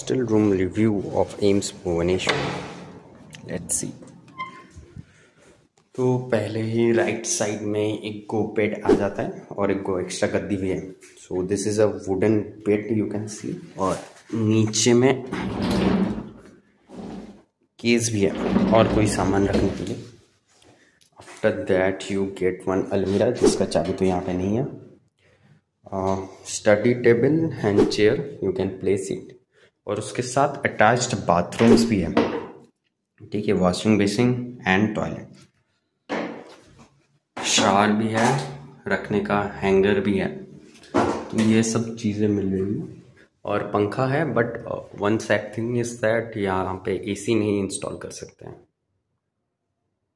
Still room review of AIMS Bhubaneswar. Let's see. तो पहले ही right side में एक गो बेड आ जाता है और एक गो एक्स्ट्रा गद्दी भी है so this is a wooden bed you can see और नीचे में केस भी है और कोई सामान रखने के लिए after that you get one अलमीरा जिसका चाबी तो यहाँ पे नहीं है study table and chair you can place it और उसके साथ अटैच्ड बाथरूम्स भी है। ठीक है washing basin and toilet shower भी है, रखने का हैंगर भी है। तो ये सब चीज़ें मिल रही हैं। और पंखा है but one set thing is that यहाँ पे एसी नहीं इंस्टॉल कर सकते हैं।